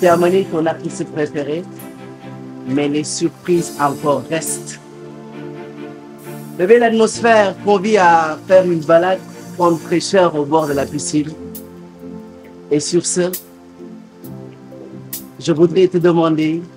terminé ton artiste préféré, mais les surprises encore restent. Levez l'atmosphère, convie à faire une balade, prendre fraîcheur au bord de la piscine. Et sur ce, je voudrais te demander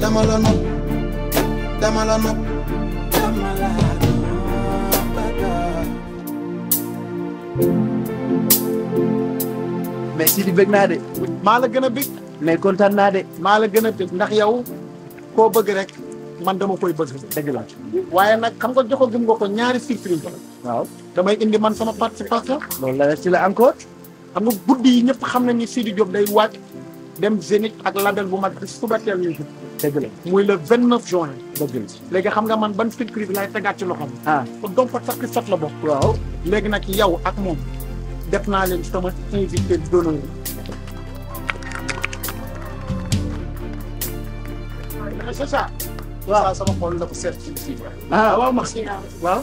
dama la nopp dama la nopp dama la mais si di bëgg naa de maa la gën a bëgg mais kontaan naa de maa la gën a bëgg ndax yow koo bëgg rek man dama koy bëgg dëgg la waaye nag xam nga joxo gëm nga ko ñaari surprise waaw damay indi man sama participation loolu la ci la encore xam nga guddi yi ñëpp xam nañ ni Sidi Diop day wàcc dem Zénith ak label bu mag bi suba teel ñu jub dëgg la muy le 29 juin dëgg la léegi xam nga man ban filtre bi laay tegaat ci loxoom ah kon donc fa takk sat la bokk waaw léegi nag yow ak moom def naa leen sama invité d'honneur c'est ça waaw sama xol la ko seet ci Sidi ah waaw merci waaw